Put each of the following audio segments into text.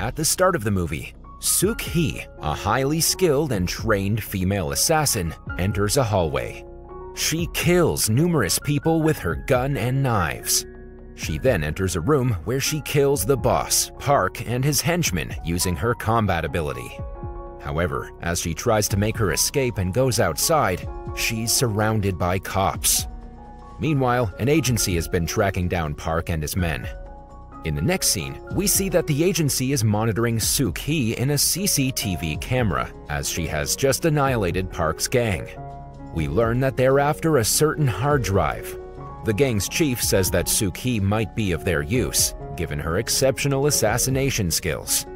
At the start of the movie, Suk Hee, a highly skilled and trained female assassin, enters a hallway. She kills numerous people with her gun and knives. She then enters a room where she kills the boss, Park, and his henchmen using her combat ability. However, as she tries to make her escape and goes outside, she's surrounded by cops. Meanwhile, an agency has been tracking down Park and his men. In the next scene, we see that the agency is monitoring Suk Hee in a CCTV camera as she has just annihilated Park's gang. We learn that they're after a certain hard drive. The gang's chief says that Suk Hee might be of their use, given her exceptional assassination skills.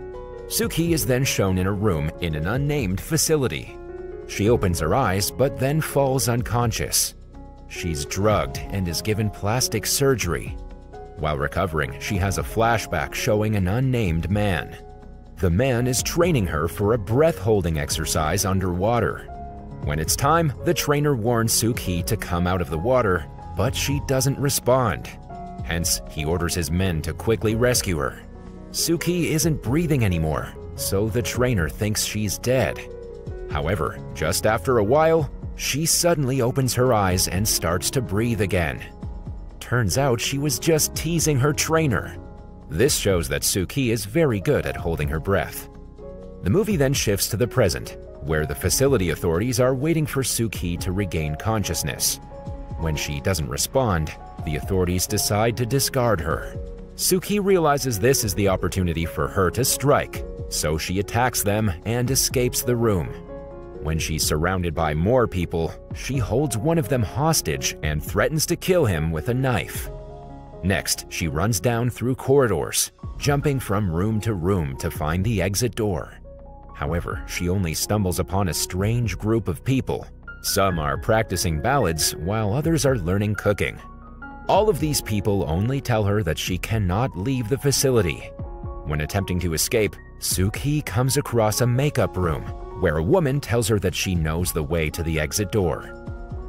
Suk Hee is then shown in a room in an unnamed facility. She opens her eyes but then falls unconscious. She's drugged and is given plastic surgery. While recovering, she has a flashback showing an unnamed man. The man is training her for a breath-holding exercise underwater. When it's time, the trainer warns Suk Hee to come out of the water, but she doesn't respond. Hence, he orders his men to quickly rescue her. Suk Hee isn't breathing anymore, so the trainer thinks she's dead. However, just after a while, she suddenly opens her eyes and starts to breathe again. Turns out she was just teasing her trainer. This shows that Suk Hee is very good at holding her breath. The movie then shifts to the present, where the facility authorities are waiting for Suk Hee to regain consciousness. When she doesn't respond, the authorities decide to discard her. Suk Hee realizes this is the opportunity for her to strike, so she attacks them and escapes the room. When she's surrounded by more people, she holds one of them hostage and threatens to kill him with a knife. Next, she runs down through corridors, jumping from room to room to find the exit door. However, she only stumbles upon a strange group of people. Some are practicing ballads while others are learning cooking. All of these people only tell her that she cannot leave the facility. When attempting to escape, Suk Hee comes across a makeup room where a woman tells her that she knows the way to the exit door.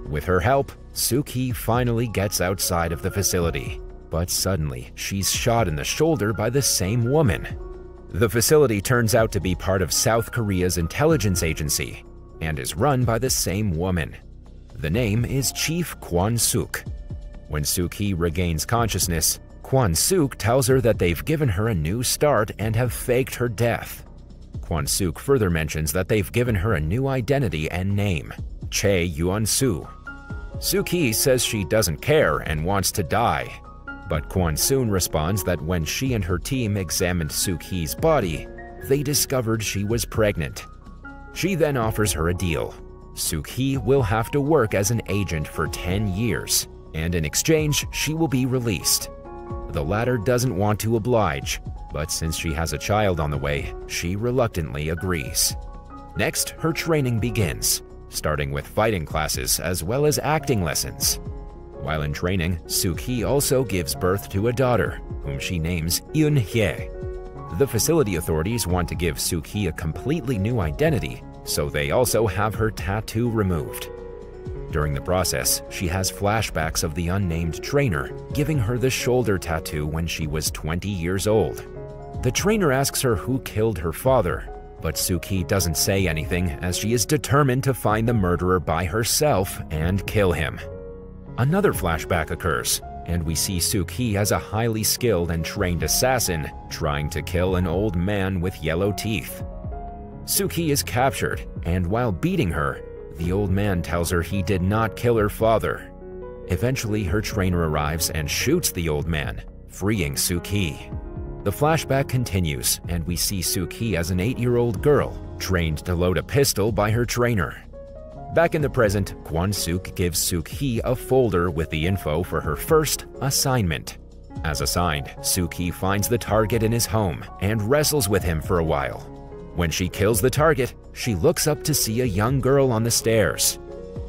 With her help, Suk Hee finally gets outside of the facility, but suddenly she's shot in the shoulder by the same woman. The facility turns out to be part of South Korea's intelligence agency and is run by the same woman. The name is Chief Kwon Suk. When Suk Hee regains consciousness, Kwon Suk tells her that they've given her a new start and have faked her death. Kwon Suk further mentions that they've given her a new identity and name, Che Yuan Su. Suk Hee says she doesn't care and wants to die, but Kwon soon responds that when she and her team examined Suk Hee's body, they discovered she was pregnant. She then offers her a deal. Suk Hee will have to work as an agent for 10 years, and in exchange, she will be released. The latter doesn't want to oblige, but since she has a child on the way, she reluctantly agrees. Next, her training begins, starting with fighting classes as well as acting lessons. While in training, Suk Hee also gives birth to a daughter, whom she names Yun Hye. The facility authorities want to give Suk Hee a completely new identity, so they also have her tattoo removed. During the process, she has flashbacks of the unnamed trainer giving her the shoulder tattoo when she was 20 years old. The trainer asks her who killed her father, but Suk Hee doesn't say anything as she is determined to find the murderer by herself and kill him. Another flashback occurs, and we see Suk Hee as a highly skilled and trained assassin trying to kill an old man with yellow teeth. Suk Hee is captured, and while beating her, the old man tells her he did not kill her father. Eventually, her trainer arrives and shoots the old man, freeing Suk Hee. The flashback continues, and we see Suk Hee as an eight-year-old girl, trained to load a pistol by her trainer. Back in the present, Kwon Suk gives Suk Hee a folder with the info for her first assignment. As assigned, Suk Hee finds the target in his home and wrestles with him for a while. When she kills the target, she looks up to see a young girl on the stairs.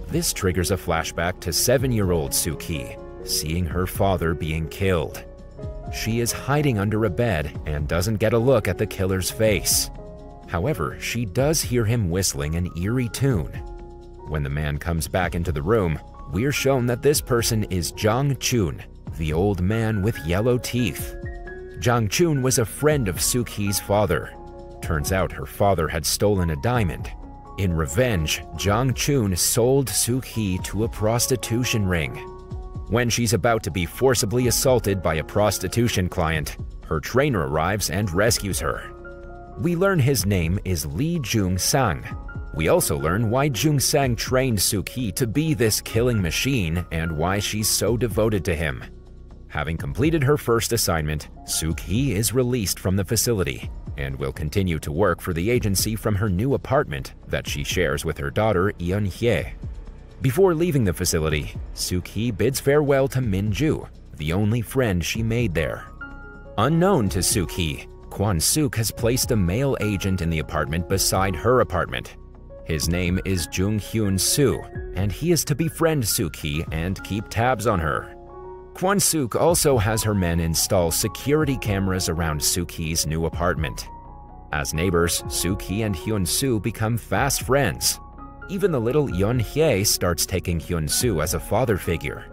This triggers a flashback to seven-year-old Suk Hee, seeing her father being killed. She is hiding under a bed and doesn't get a look at the killer's face. However, she does hear him whistling an eerie tune. When the man comes back into the room, we're shown that this person is Jong Chun, the old man with yellow teeth. Jang Chun was a friend of Suk Hee's father. Turns out her father had stolen a diamond. In revenge, Jang Chun sold Suk Hee to a prostitution ring. When she's about to be forcibly assaulted by a prostitution client, her trainer arrives and rescues her. We learn his name is Lee Jung Sang. We also learn why Jung Sang trained Suk Hee to be this killing machine and why she's so devoted to him. Having completed her first assignment, Suk Hee is released from the facility and will continue to work for the agency from her new apartment that she shares with her daughter Yeon Hye. Before leaving the facility, Suk bids farewell to Min Ju, the only friend she made there. Unknown to Suk Kwon Suk has placed a male agent in the apartment beside her apartment. His name is Jung Hyun Soo, and he is to befriend Suk and keep tabs on her. Kwon Suk also has her men install security cameras around Suk Hee's new apartment. As neighbors, Suk Hee and Hyun Soo become fast friends. Even the little Yeon Hye starts taking Hyun Soo as a father figure.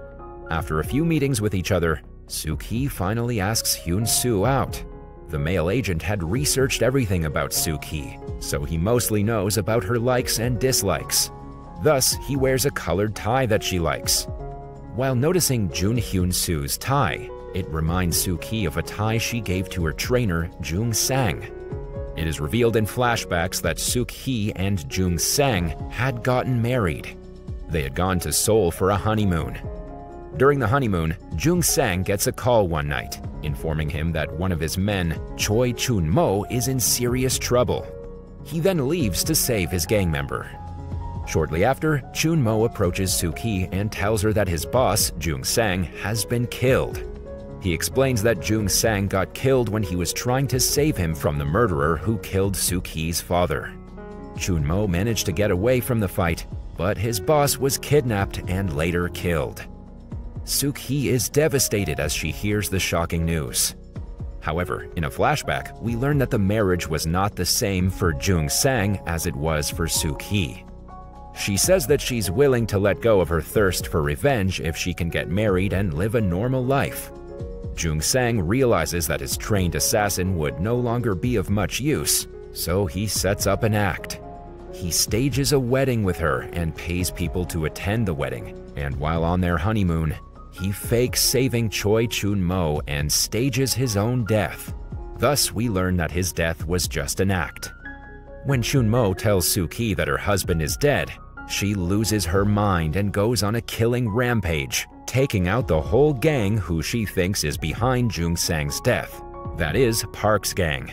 After a few meetings with each other, Suk Hee finally asks Hyun Soo out. The male agent had researched everything about Suk Hee, so he mostly knows about her likes and dislikes. Thus, he wears a colored tie that she likes. While noticing Jun Hyun Soo's tie, it reminds Suk Hee of a tie she gave to her trainer, Jung Sang. It is revealed in flashbacks that Suk Hee and Jung Sang had gotten married. They had gone to Seoul for a honeymoon. During the honeymoon, Jung Sang gets a call one night, informing him that one of his men, Choi Chun Mo, is in serious trouble. He then leaves to save his gang member. Shortly after, Chun Mo approaches Suk Hee and tells her that his boss, Jung Sang, has been killed. He explains that Jung Sang got killed when he was trying to save him from the murderer who killed Suk Hee's father. Chun Mo managed to get away from the fight, but his boss was kidnapped and later killed. Suk Hee is devastated as she hears the shocking news. However, in a flashback, we learn that the marriage was not the same for Jung Sang as it was for Suk Hee. She says that she's willing to let go of her thirst for revenge if she can get married and live a normal life. Jung Sang realizes that his trained assassin would no longer be of much use, so he sets up an act. He stages a wedding with her and pays people to attend the wedding, and while on their honeymoon, he fakes saving Choi Chun Mo and stages his own death. Thus, we learn that his death was just an act. When Chun Mo tells Suk Hee that her husband is dead, she loses her mind and goes on a killing rampage, taking out the whole gang who she thinks is behind Jung Sang's death. That is, Park's gang.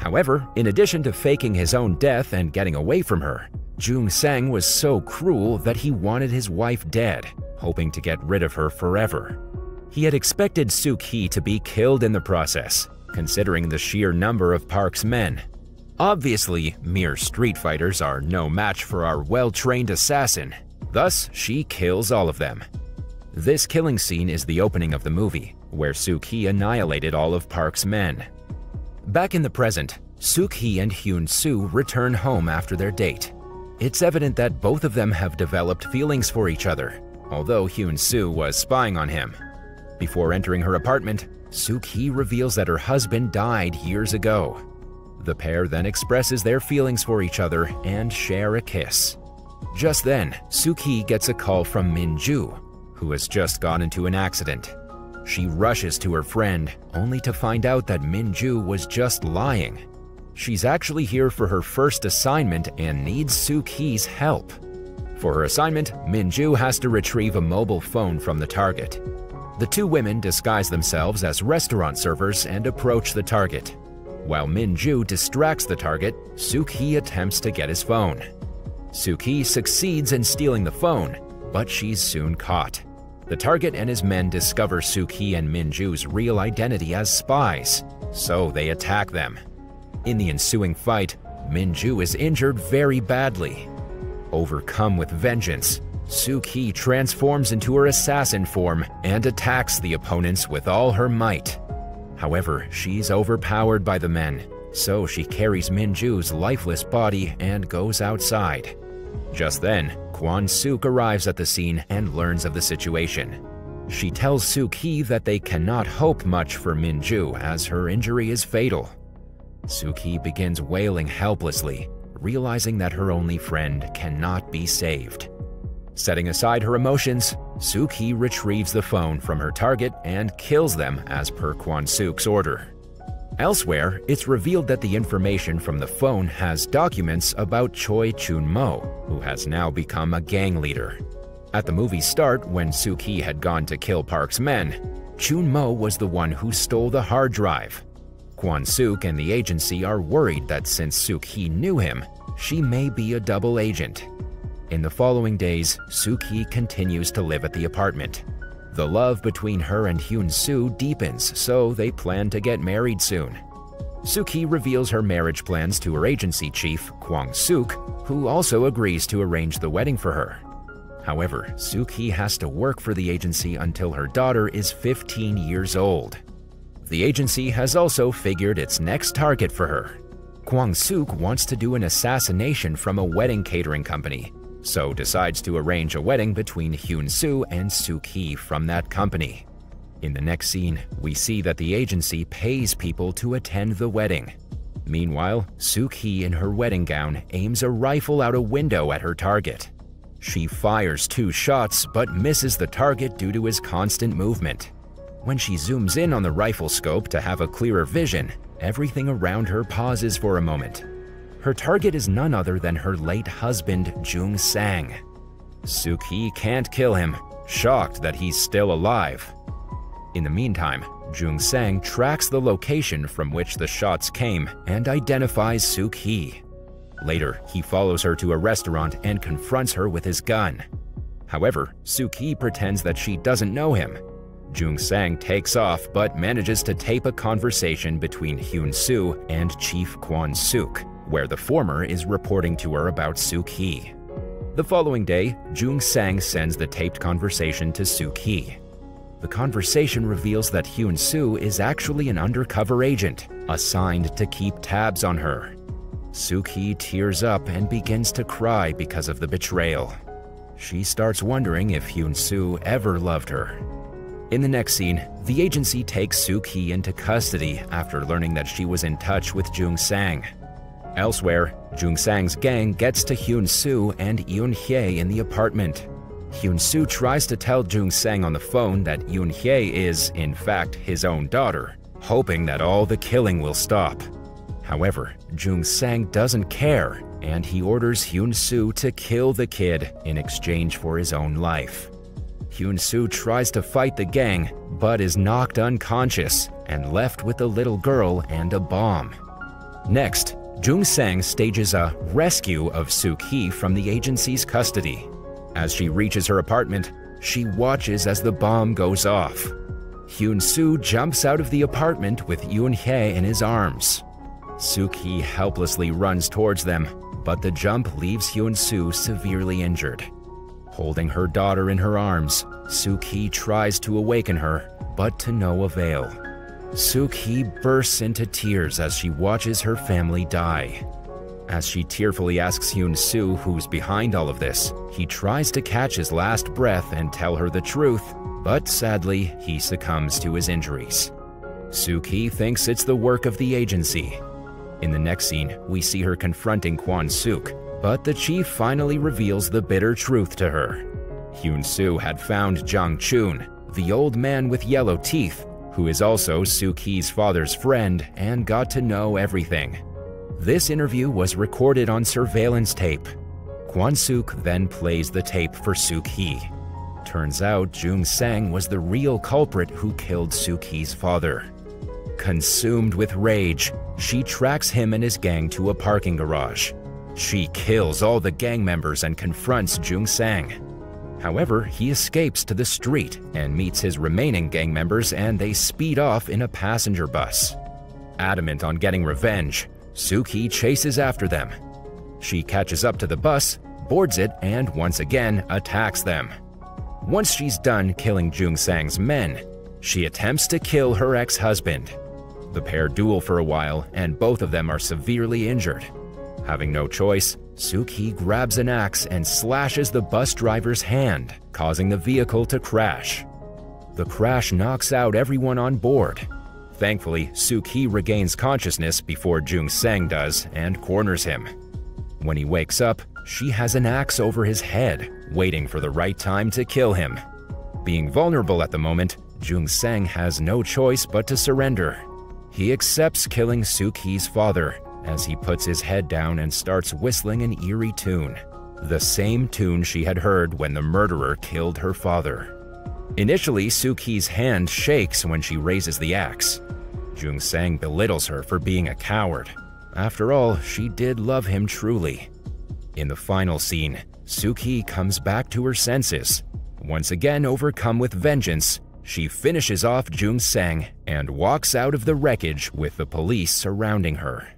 However, in addition to faking his own death and getting away from her, Jung Sang was so cruel that he wanted his wife dead, hoping to get rid of her forever. He had expected Suk Hee to be killed in the process, considering the sheer number of Park's men, Obviously, mere street fighters are no match for our well-trained assassin, thus she kills all of them. This killing scene is the opening of the movie, where Suk Hee annihilated all of Park's men. Back in the present, Suk Hee and Hyun Soo return home after their date. It's evident that both of them have developed feelings for each other, although Hyun Soo was spying on him. Before entering her apartment, Suk Hee reveals that her husband died years ago. The pair then expresses their feelings for each other and share a kiss. Just then, Suk Hee gets a call from Minju, who has just got into an accident. She rushes to her friend, only to find out that Minju was just lying. She's actually here for her first assignment and needs Suk Hee's help. For her assignment, Minju has to retrieve a mobile phone from the target. The two women disguise themselves as restaurant servers and approach the target. While Min Ju distracts the target, Suk Hee attempts to get his phone. Suk Hee succeeds in stealing the phone, but she's soon caught. The target and his men discover Suk Hee and Min Ju's real identity as spies, so they attack them. In the ensuing fight, Min Ju is injured very badly. Overcome with vengeance, Suk Hee transforms into her assassin form and attacks the opponents with all her might. However, she's overpowered by the men, so she carries Minju's lifeless body and goes outside. Just then, Kwon Suk arrives at the scene and learns of the situation. She tells Suk-hee that they cannot hope much for Minju as her injury is fatal. Suk-hee begins wailing helplessly, realizing that her only friend cannot be saved. Setting aside her emotions, Suk-hee retrieves the phone from her target and kills them as per Kwon-suk's order. Elsewhere, it's revealed that the information from the phone has documents about Choi Chun-mo, who has now become a gang leader. At the movie's start, when Suk-hee had gone to kill Park's men, Chun-mo was the one who stole the hard drive. Kwon-suk and the agency are worried that since Suk-hee knew him, she may be a double agent. In the following days, Suk-hee continues to live at the apartment. The love between her and Hyun Soo deepens, so they plan to get married soon. Suk-hee reveals her marriage plans to her agency chief, Kwang Suk, who also agrees to arrange the wedding for her. However, Suk-hee has to work for the agency until her daughter is 15 years old. The agency has also figured its next target for her. Kwang Suk wants to do an assassination from a wedding catering company, so decides to arrange a wedding between Hyun Soo and Suk Hee from that company. In the next scene, we see that the agency pays people to attend the wedding. Meanwhile, Suk Hee in her wedding gown aims a rifle out a window at her target. She fires two shots but misses the target due to his constant movement. When she zooms in on the rifle scope to have a clearer vision, everything around her pauses for a moment her target is none other than her late husband, Jung Sang. Suk-hee can't kill him, shocked that he's still alive. In the meantime, Jung Sang tracks the location from which the shots came and identifies Suk-hee. Later, he follows her to a restaurant and confronts her with his gun. However, Suk-hee pretends that she doesn't know him. Jung Sang takes off but manages to tape a conversation between Hyun Soo and Chief Kwon Suk, where the former is reporting to her about Suk-hee. The following day, Jung Sang sends the taped conversation to Suk-hee. The conversation reveals that Hyun Soo is actually an undercover agent assigned to keep tabs on her. Suk-hee tears up and begins to cry because of the betrayal. She starts wondering if Hyun Soo ever loved her. In the next scene, the agency takes Suk-hee into custody after learning that she was in touch with Jung Sang. Elsewhere, Jung Sang's gang gets to Hyun Soo and Yoon Hye in the apartment. Hyun Soo tries to tell Jung Sang on the phone that Yoon Hye is, in fact, his own daughter, hoping that all the killing will stop. However, Jung Sang doesn't care, and he orders Hyun Soo to kill the kid in exchange for his own life. Hyun Soo tries to fight the gang, but is knocked unconscious and left with a little girl and a bomb. Next, Jung Sang stages a rescue of Suk Hee from the agency's custody. As she reaches her apartment, she watches as the bomb goes off. Hyun Soo jumps out of the apartment with Yoon Hye in his arms. Suk Hee helplessly runs towards them, but the jump leaves Hyun Soo severely injured. Holding her daughter in her arms, Suk Hee tries to awaken her, but to no avail. Suk-hee bursts into tears as she watches her family die. As she tearfully asks Hyun Soo who's behind all of this, he tries to catch his last breath and tell her the truth, but sadly, he succumbs to his injuries. Suk-hee thinks it's the work of the agency. In the next scene, we see her confronting Kwon Suk, but the chief finally reveals the bitter truth to her. Hyun Soo had found Jang Chun, the old man with yellow teeth, who is also Suk-hee's father's friend and got to know everything. This interview was recorded on surveillance tape. Kwon-suk then plays the tape for Suk-hee. Turns out Jung Sang was the real culprit who killed Suk-hee's father. Consumed with rage, she tracks him and his gang to a parking garage. She kills all the gang members and confronts Jung Sang. However, he escapes to the street and meets his remaining gang members and they speed off in a passenger bus. Adamant on getting revenge, Suk-hee chases after them. She catches up to the bus, boards it, and once again attacks them. Once she's done killing Jung Sang's men, she attempts to kill her ex-husband. The pair duel for a while, and both of them are severely injured. Having no choice, Suk-hee grabs an axe and slashes the bus driver's hand, causing the vehicle to crash. The crash knocks out everyone on board. Thankfully, Suk-hee regains consciousness before Jung Sang does and corners him. When he wakes up, she has an axe over his head, waiting for the right time to kill him. Being vulnerable at the moment, Jung Sang has no choice but to surrender. He accepts killing Suk-hee's father as he puts his head down and starts whistling an eerie tune, the same tune she had heard when the murderer killed her father. Initially, Suk-hee's hand shakes when she raises the axe. Jung Sang belittles her for being a coward. After all, she did love him truly. In the final scene, Suk-hee comes back to her senses. Once again overcome with vengeance, she finishes off Jung Sang and walks out of the wreckage with the police surrounding her.